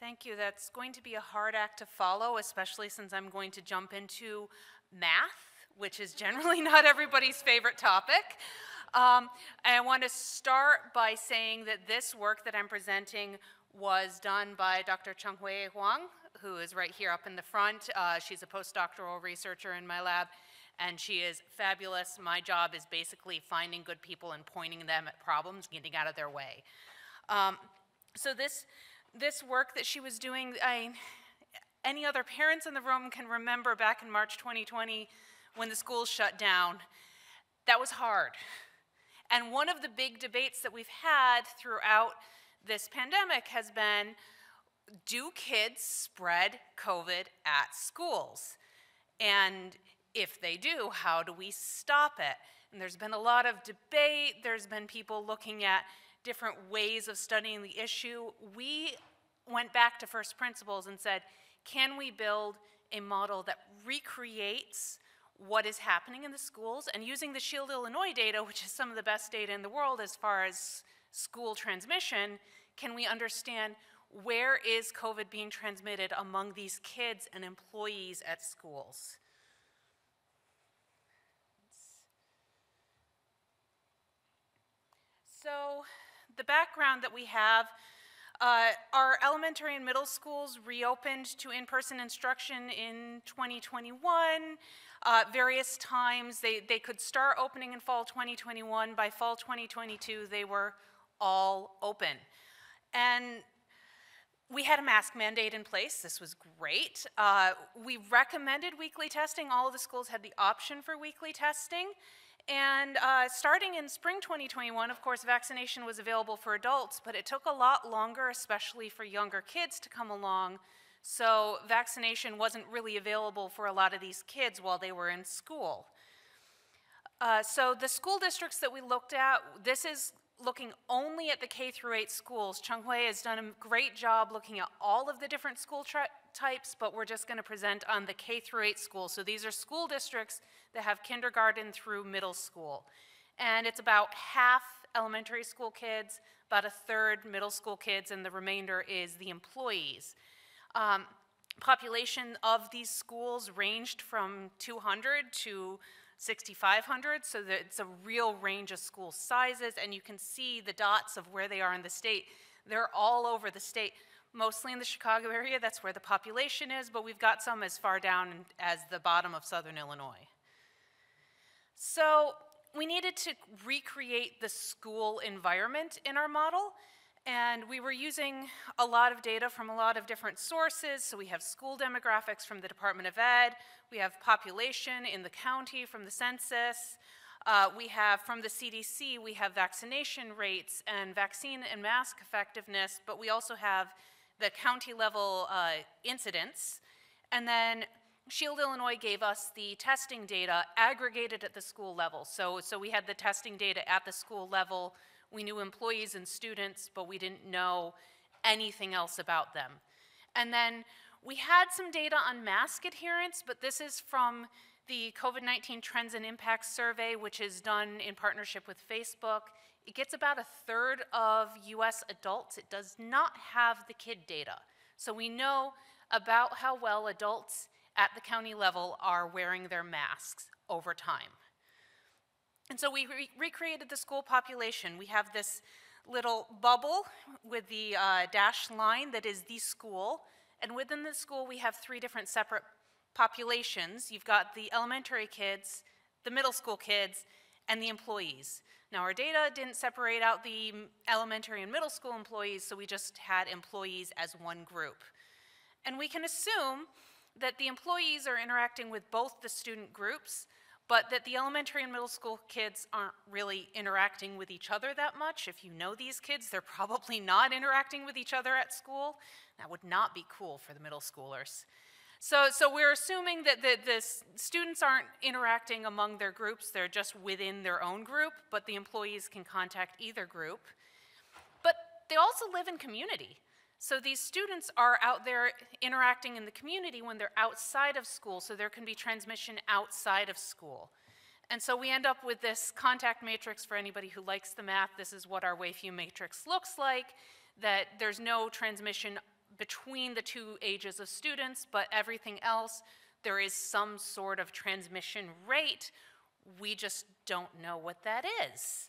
Thank you. That's going to be a hard act to follow, especially since I'm going to jump into math, which is generally not everybody's favorite topic. Um, I want to start by saying that this work that I'm presenting was done by Dr. Conghui Huang, who is right here up in the front. Uh, she's a postdoctoral researcher in my lab, and she is fabulous. My job is basically finding good people and pointing them at problems, getting out of their way. Um, so this, this work that she was doing, I, any other parents in the room can remember back in March 2020 when the schools shut down. That was hard. And one of the big debates that we've had throughout this pandemic has been, do kids spread COVID at schools? And if they do, how do we stop it? And there's been a lot of debate. There's been people looking at different ways of studying the issue. We went back to first principles and said, can we build a model that recreates what is happening in the schools and using the Shield Illinois data, which is some of the best data in the world as far as school transmission, can we understand where is COVID being transmitted among these kids and employees at schools? So the background that we have, uh, our elementary and middle schools reopened to in-person instruction in 2021. Uh, various times they, they could start opening in fall 2021. By fall 2022, they were all open. And we had a mask mandate in place. This was great. Uh, we recommended weekly testing. All of the schools had the option for weekly testing. And uh, starting in spring 2021, of course, vaccination was available for adults, but it took a lot longer, especially for younger kids, to come along. So vaccination wasn't really available for a lot of these kids while they were in school. Uh, so the school districts that we looked at, this is looking only at the K through 8 schools. Conghui has done a great job looking at all of the different school types, but we're just going to present on the K through 8 schools. So these are school districts that have kindergarten through middle school. And it's about half elementary school kids, about a third middle school kids, and the remainder is the employees. Um, population of these schools ranged from 200 to 6,500, so that it's a real range of school sizes, and you can see the dots of where they are in the state. They're all over the state, mostly in the Chicago area, that's where the population is, but we've got some as far down as the bottom of southern Illinois. So we needed to recreate the school environment in our model, and we were using a lot of data from a lot of different sources. So we have school demographics from the Department of Ed, we have population in the county from the census, uh, we have from the CDC, we have vaccination rates and vaccine and mask effectiveness, but we also have the county level uh, incidence. And then Shield Illinois gave us the testing data aggregated at the school level. So, so we had the testing data at the school level we knew employees and students, but we didn't know anything else about them. And then we had some data on mask adherence, but this is from the COVID-19 Trends and Impacts Survey, which is done in partnership with Facebook. It gets about a third of US adults. It does not have the kid data. So we know about how well adults at the county level are wearing their masks over time. And so we re recreated the school population. We have this little bubble with the uh, dashed line that is the school. And within the school, we have three different separate populations. You've got the elementary kids, the middle school kids, and the employees. Now, our data didn't separate out the elementary and middle school employees, so we just had employees as one group. And we can assume that the employees are interacting with both the student groups, but that the elementary and middle school kids aren't really interacting with each other that much. If you know these kids, they're probably not interacting with each other at school. That would not be cool for the middle schoolers. So, so we're assuming that the, the students aren't interacting among their groups, they're just within their own group, but the employees can contact either group. But they also live in community. So these students are out there interacting in the community when they're outside of school, so there can be transmission outside of school. And so we end up with this contact matrix for anybody who likes the math. This is what our WAIFW matrix looks like, that there's no transmission between the two ages of students, but everything else, there is some sort of transmission rate. We just don't know what that is.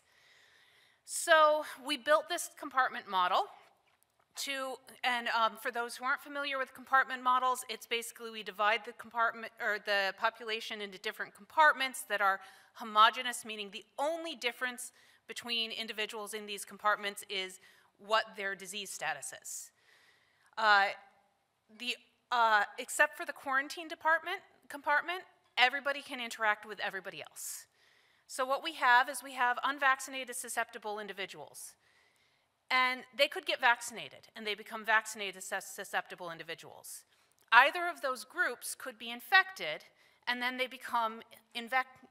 So we built this compartment model to, and um, for those who aren't familiar with compartment models, it's basically we divide the compartment or the population into different compartments that are homogeneous, meaning the only difference between individuals in these compartments is what their disease status is. Uh, the, uh, except for the quarantine department, compartment, everybody can interact with everybody else. So what we have is we have unvaccinated susceptible individuals. And they could get vaccinated, and they become vaccinated susceptible individuals. Either of those groups could be infected, and then they become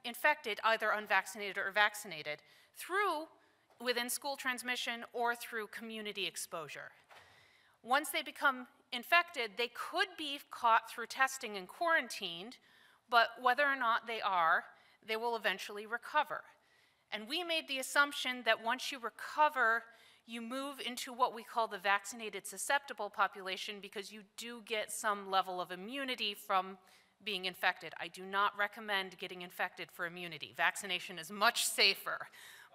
infected, either unvaccinated or vaccinated, through within school transmission or through community exposure. Once they become infected, they could be caught through testing and quarantined, but whether or not they are, they will eventually recover. And we made the assumption that once you recover, you move into what we call the vaccinated susceptible population because you do get some level of immunity from being infected. I do not recommend getting infected for immunity. Vaccination is much safer.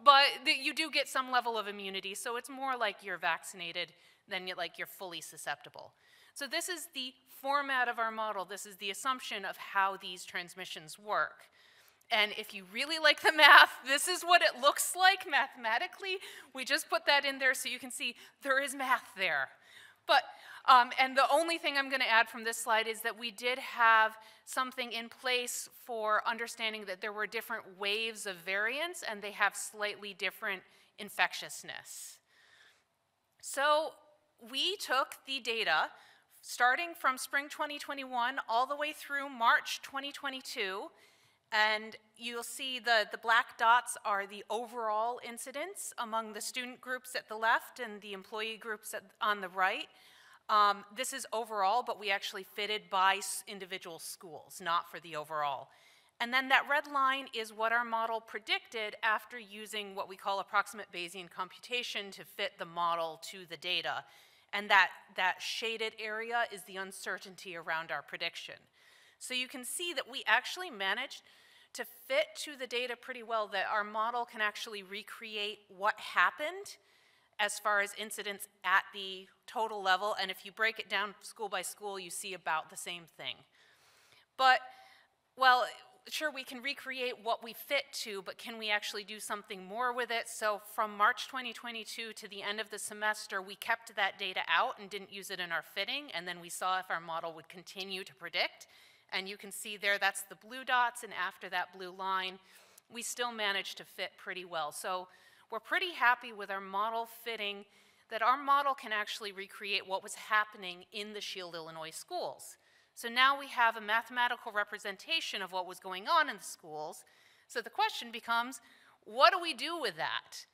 But you do get some level of immunity, so it's more like you're vaccinated than like you're fully susceptible. So this is the format of our model. This is the assumption of how these transmissions work. And if you really like the math, this is what it looks like mathematically. We just put that in there so you can see there is math there. But, um, and the only thing I'm going to add from this slide is that we did have something in place for understanding that there were different waves of variants and they have slightly different infectiousness. So we took the data starting from spring 2021 all the way through March 2022 and you'll see the, the black dots are the overall incidence among the student groups at the left and the employee groups at, on the right. Um, this is overall, but we actually fitted by individual schools, not for the overall. And then that red line is what our model predicted after using what we call approximate Bayesian computation to fit the model to the data. And that, that shaded area is the uncertainty around our prediction. So you can see that we actually managed to fit to the data pretty well that our model can actually recreate what happened as far as incidence at the total level, and if you break it down school by school, you see about the same thing. But, well, sure, we can recreate what we fit to, but can we actually do something more with it? So from March 2022 to the end of the semester, we kept that data out and didn't use it in our fitting, and then we saw if our model would continue to predict. And you can see there, that's the blue dots, and after that blue line, we still managed to fit pretty well. So we're pretty happy with our model fitting that our model can actually recreate what was happening in the Shield, Illinois schools. So now we have a mathematical representation of what was going on in the schools. So the question becomes, what do we do with that?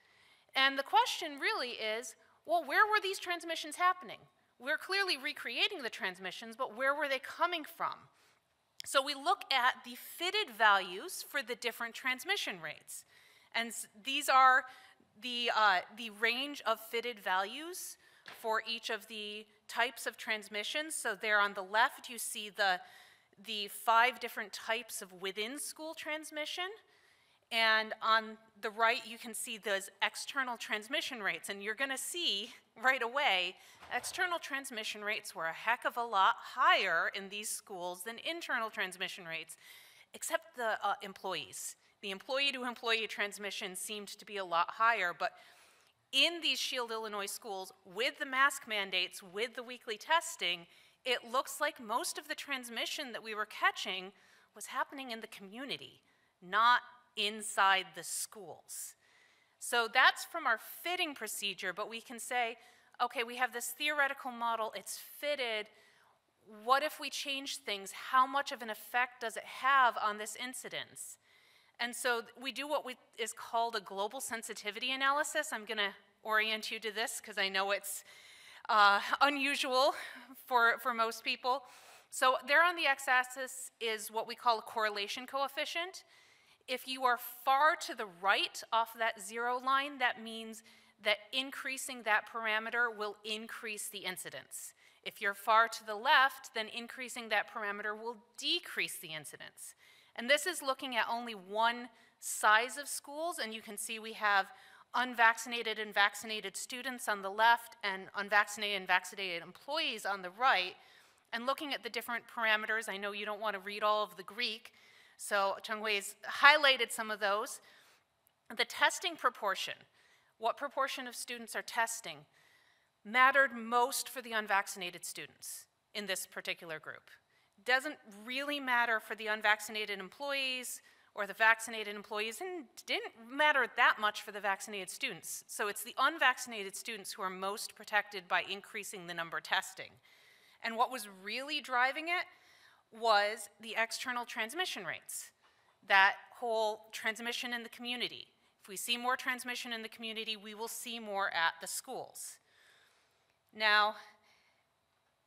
And the question really is, well, where were these transmissions happening? We're clearly recreating the transmissions, but where were they coming from? So we look at the fitted values for the different transmission rates. And these are the, uh, the range of fitted values for each of the types of transmissions. So there on the left, you see the, the five different types of within school transmission. And on the right, you can see those external transmission rates. And you're going to see right away, external transmission rates were a heck of a lot higher in these schools than internal transmission rates, except the uh, employees. The employee to employee transmission seemed to be a lot higher, but in these Shield, Illinois schools, with the mask mandates, with the weekly testing, it looks like most of the transmission that we were catching was happening in the community, not inside the schools. So that's from our fitting procedure, but we can say, okay, we have this theoretical model, it's fitted. What if we change things? How much of an effect does it have on this incidence? And so we do what we, is called a global sensitivity analysis. I'm going to orient you to this because I know it's uh, unusual for, for most people. So there on the x-axis is what we call a correlation coefficient. If you are far to the right off that zero line, that means that increasing that parameter will increase the incidence. If you're far to the left, then increasing that parameter will decrease the incidence. And this is looking at only one size of schools, and you can see we have unvaccinated and vaccinated students on the left and unvaccinated and vaccinated employees on the right, and looking at the different parameters. I know you don't want to read all of the Greek, so Conghui's highlighted some of those. The testing proportion, what proportion of students are testing, mattered most for the unvaccinated students in this particular group. Doesn't really matter for the unvaccinated employees or the vaccinated employees, and didn't matter that much for the vaccinated students. So it's the unvaccinated students who are most protected by increasing the number testing. And what was really driving it was the external transmission rates, that whole transmission in the community. If we see more transmission in the community, we will see more at the schools. Now,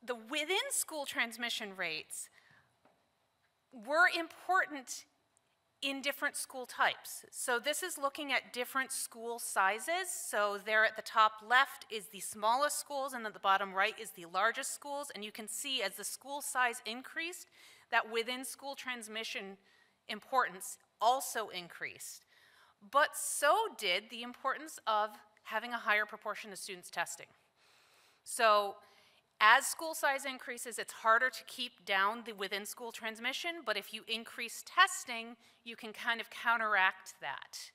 the within school transmission rates were important in different school types. So this is looking at different school sizes. So there at the top left is the smallest schools and at the bottom right is the largest schools. And you can see as the school size increased, that within school transmission importance also increased. But so did the importance of having a higher proportion of students testing. So as school size increases, it's harder to keep down the within school transmission, but if you increase testing, you can kind of counteract that.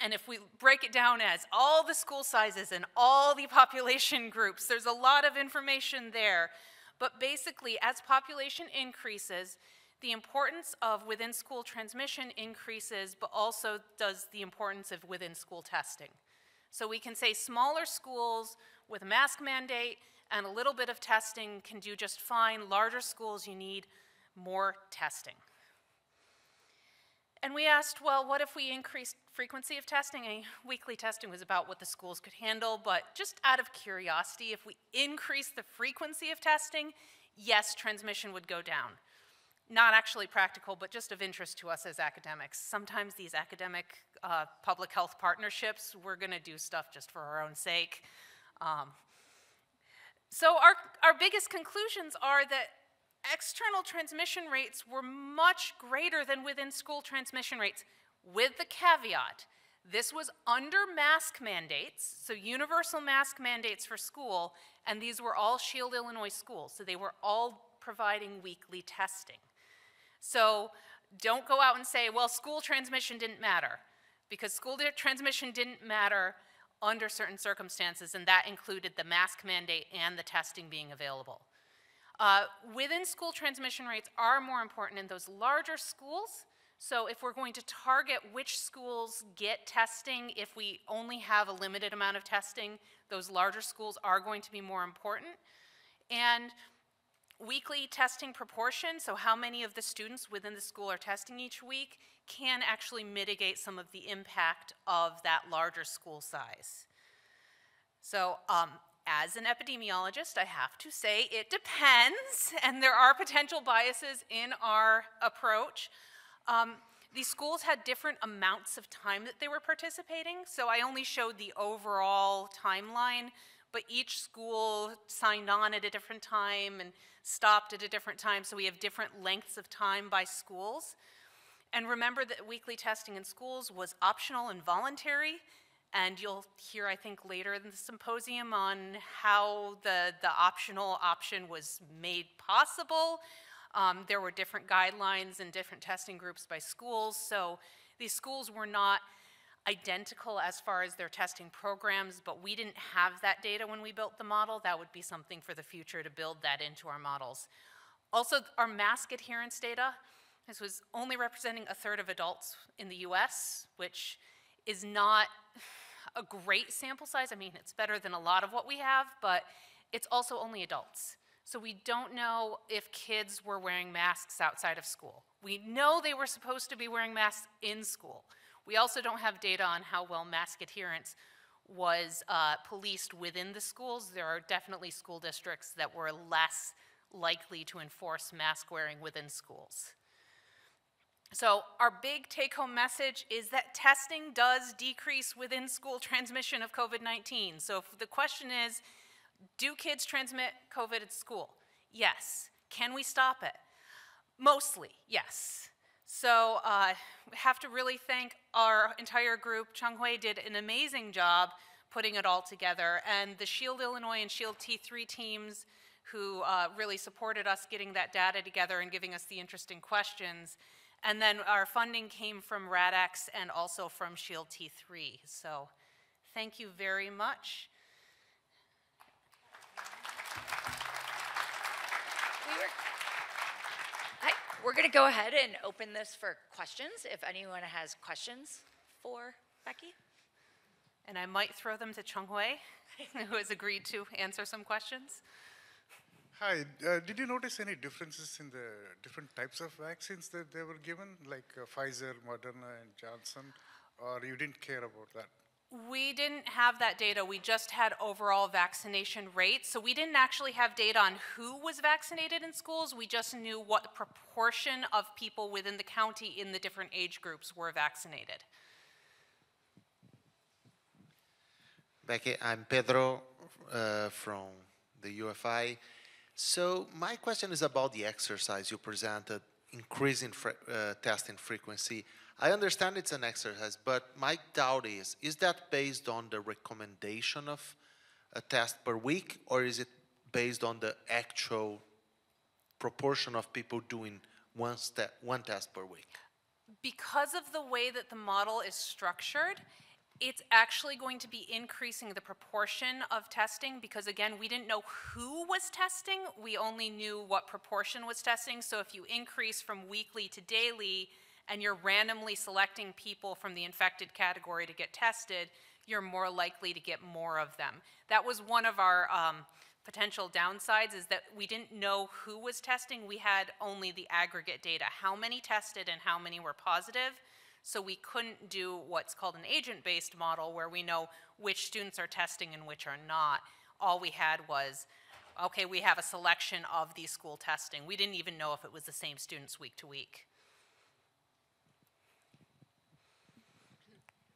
And if we break it down as all the school sizes and all the population groups, there's a lot of information there. But basically, as population increases, the importance of within school transmission increases, but also does the importance of within school testing. So we can say smaller schools with a mask mandate and a little bit of testing can do just fine. Larger schools, you need more testing. And we asked, well, what if we increased frequency of testing? And weekly testing was about what the schools could handle, but just out of curiosity, if we increase the frequency of testing, yes, transmission would go down. Not actually practical, but just of interest to us as academics. Sometimes these academic uh, public health partnerships, we're going to do stuff just for our own sake. Um, so our, our biggest conclusions are that external transmission rates were much greater than within school transmission rates, with the caveat, this was under mask mandates, so universal mask mandates for school, and these were all Shield, Illinois schools, so they were all providing weekly testing. So don't go out and say, well, school transmission didn't matter, because school transmission didn't matter under certain circumstances, and that included the mask mandate and the testing being available. Uh, within school transmission rates are more important in those larger schools. So if we're going to target which schools get testing, if we only have a limited amount of testing, those larger schools are going to be more important. And weekly testing proportion, so how many of the students within the school are testing each week, can actually mitigate some of the impact of that larger school size. So um, as an epidemiologist, I have to say it depends, and there are potential biases in our approach. Um, these schools had different amounts of time that they were participating, so I only showed the overall timeline, but each school signed on at a different time and stopped at a different time, so we have different lengths of time by schools. And remember that weekly testing in schools was optional and voluntary, and you'll hear, I think, later in the symposium on how the, the optional option was made possible. Um, there were different guidelines and different testing groups by schools, so these schools were not identical as far as their testing programs, but we didn't have that data when we built the model. That would be something for the future to build that into our models. Also, our mask adherence data, this was only representing a third of adults in the US, which is not a great sample size. I mean, it's better than a lot of what we have, but it's also only adults. So we don't know if kids were wearing masks outside of school. We know they were supposed to be wearing masks in school. We also don't have data on how well mask adherence was uh, policed within the schools. There are definitely school districts that were less likely to enforce mask wearing within schools. So our big take-home message is that testing does decrease within school transmission of COVID-19. So if the question is, Do kids transmit COVID at school? Yes. Can we stop it? Mostly, yes. So uh, we have to really thank our entire group. Conghui did an amazing job putting it all together, and the Shield Illinois and Shield T3 teams who uh, really supported us getting that data together and giving us the interesting questions. And then our funding came from RADx and also from Shield T3. So thank you very much. We were, Hi, we're going to go ahead and open this for questions, if anyone has questions for Becky. And I might throw them to Conghui, who has agreed to answer some questions. Hi, uh, did you notice any differences in the different types of vaccines that they were given, like uh, Pfizer, Moderna, and Johnson, or you didn't care about that? We didn't have that data. We just had overall vaccination rates. So we didn't actually have data on who was vaccinated in schools. We just knew what proportion of people within the county in the different age groups were vaccinated. Becky, I'm Pedro uh, from the UFI. So my question is about the exercise you presented, increasing uh, testing frequency. I understand it's an exercise, but my doubt is, is that based on the recommendation of a test per week, or is it based on the actual proportion of people doing one, one test per week? Because of the way that the model is structured, it's actually going to be increasing the proportion of testing because again, we didn't know who was testing. We only knew what proportion was testing. So if you increase from weekly to daily and you're randomly selecting people from the infected category to get tested, you're more likely to get more of them. That was one of our um, potential downsides is that we didn't know who was testing. We had only the aggregate data, how many tested and how many were positive. So we couldn't do what's called an agent-based model where we know which students are testing and which are not. All we had was, okay, we have a selection of these school testing. We didn't even know if it was the same students week to week.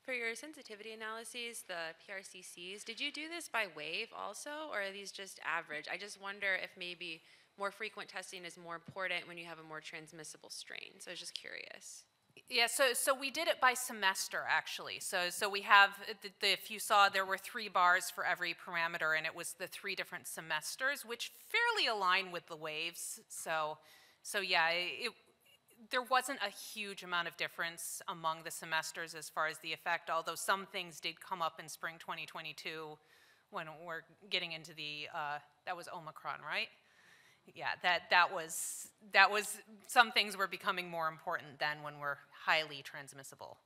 For your sensitivity analyses, the PRCCs, did you do this by wave also, or are these just average? I just wonder if maybe more frequent testing is more important when you have a more transmissible strain. So I was just curious. Yeah, so, so we did it by semester, actually. So, so we have, uh, the, the, if you saw, there were three bars for every parameter, and it was the three different semesters, which fairly align with the waves. So, so yeah, it, there wasn't a huge amount of difference among the semesters as far as the effect, although some things did come up in spring 2022 when we're getting into the, uh, that was Omicron, right? yeah, that, that was, that was, some things were becoming more important than when we're highly transmissible.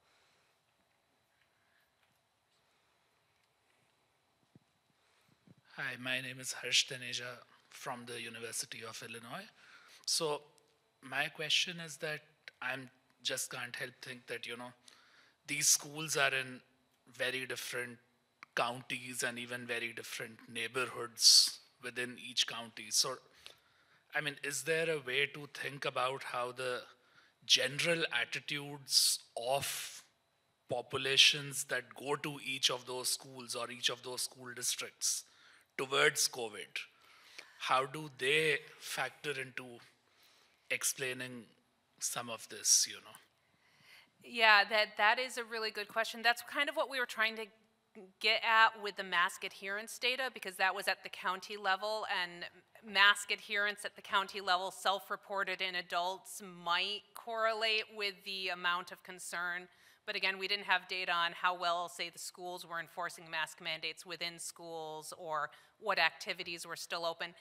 Hi, my name is Harsh Taneja from the University of Illinois. So my question is that I'm just can't help think that, you know, these schools are in very different counties and even very different neighborhoods within each county. So I mean, is there a way to think about how the general attitudes of populations that go to each of those schools or each of those school districts towards COVID, how do they factor into explaining some of this, you know? Yeah, that, that is a really good question. That's kind of what we were trying to get at with the mask adherence data because that was at the county level and mask adherence at the county level self-reported in adults might correlate with the amount of concern. But again, we didn't have data on how well, say, the schools were enforcing mask mandates within schools or what activities were still open.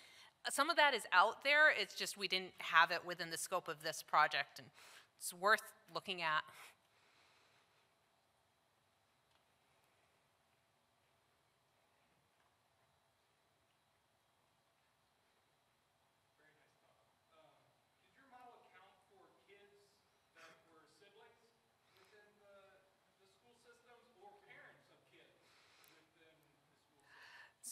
Some of that is out there, it's just we didn't have it within the scope of this project, and it's worth looking at.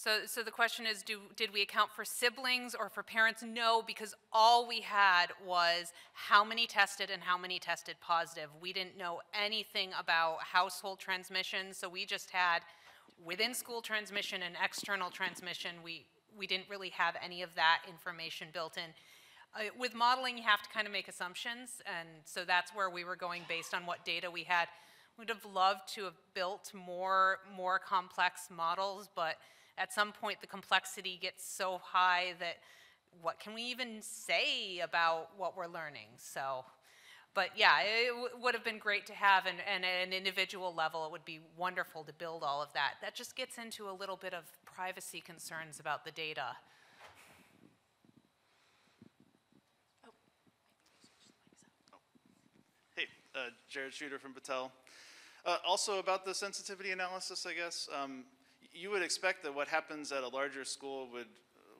So, so the question is, do, did we account for siblings or for parents? No, because all we had was how many tested and how many tested positive. We didn't know anything about household transmission, so we just had within school transmission and external transmission. We, we didn't really have any of that information built in. Uh, With modeling, you have to kind of make assumptions, and so that's where we were going based on what data we had. We would have loved to have built more, more complex models, but at some point, the complexity gets so high that what can we even say about what we're learning? So, but yeah, it would have been great to have, and, at an individual level, it would be wonderful to build all of that. That just gets into a little bit of privacy concerns about the data. Hey, uh, Jared Shooter from Battelle. Uh, Also about the sensitivity analysis, I guess, um, you would expect that what happens at a larger school would,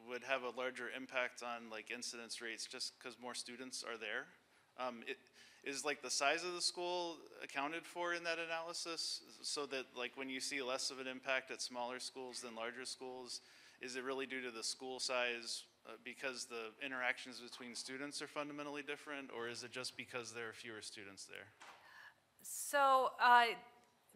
would have a larger impact on like incidence rates just because more students are there. Um, it- Is like the size of the school accounted for in that analysis? So that like when you see less of an impact at smaller schools than larger schools, is it really due to the school size uh, because the interactions between students are fundamentally different? Or is it just because there are fewer students there? So uh,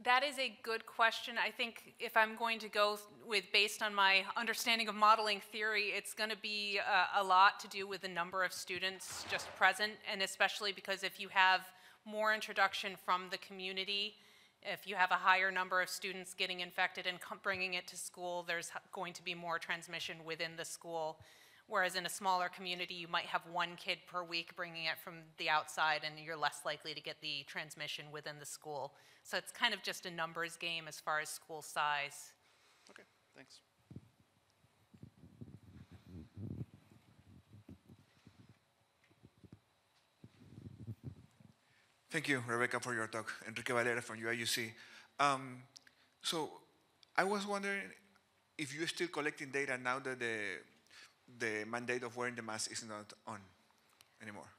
that is a good question. I think if I'm going to go with, based on my understanding of modeling theory, it's going to be uh, a lot to do with the number of students just present, and especially because if you have more introduction from the community, if you have a higher number of students getting infected and bringing it to school, there's going to be more transmission within the school. Whereas in a smaller community, you might have one kid per week bringing it from the outside, and you're less likely to get the transmission within the school. So it's kind of just a numbers game as far as school size. Okay, thanks. Thank you, Rebecca, for your talk. Enrique Valera from UIUC. Um, so I was wondering if you're still collecting data now that the, the mandate of wearing the mask is not on anymore.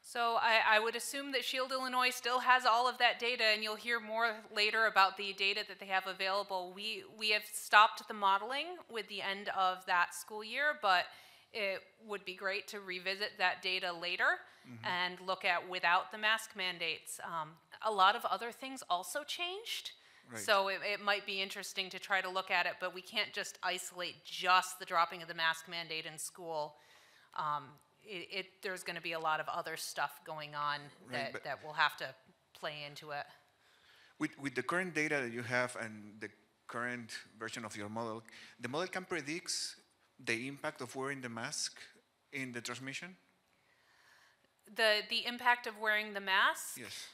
So I, I would assume that Shield, Illinois still has all of that data, and you'll hear more later about the data that they have available. We, we have stopped the modeling with the end of that school year, but it would be great to revisit that data later and look at without the mask mandates. Um, a lot of other things also changed. Right. So it, it might be interesting to try to look at it, but we can't just isolate just the dropping of the mask mandate in school. Um, it, it, there's going to be a lot of other stuff going on Right, that, that will have to play into it. With, with the current data that you have and the current version of your model, the model can predict the impact of wearing the mask in the transmission? The, the impact of wearing the mask. Yes.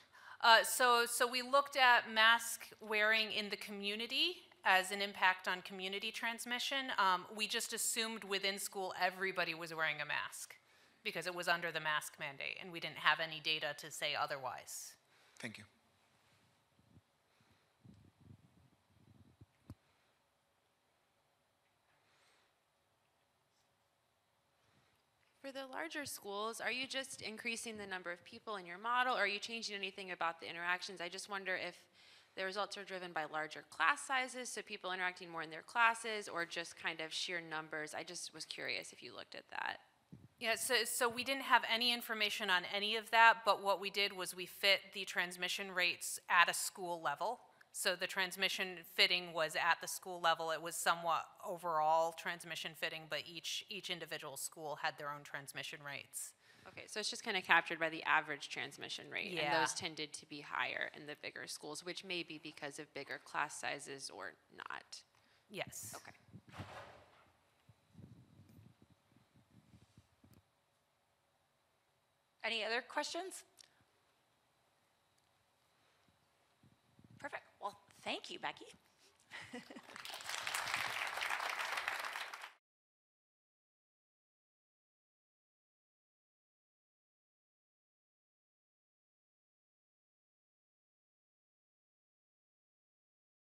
Uh, so, so we looked at mask wearing in the community as an impact on community transmission. Um, we just assumed within school everybody was wearing a mask because it was under the mask mandate, and we didn't have any data to say otherwise. Thank you. For the larger schools, are you just increasing the number of people in your model, or are you changing anything about the interactions? I just wonder if the results are driven by larger class sizes, so people interacting more in their classes, or just kind of sheer numbers. I just was curious if you looked at that. Yeah, so, so we didn't have any information on any of that, but what we did was we fit the transmission rates at a school level. So the transmission fitting was at the school level. It was somewhat overall transmission fitting, but each, each individual school had their own transmission rates. Okay, so it's just kind of captured by the average transmission rate, and those tended to be higher in the bigger schools, which may be because of bigger class sizes or not. Yes. Okay. Any other questions? Perfect. Well, thank you, Becky.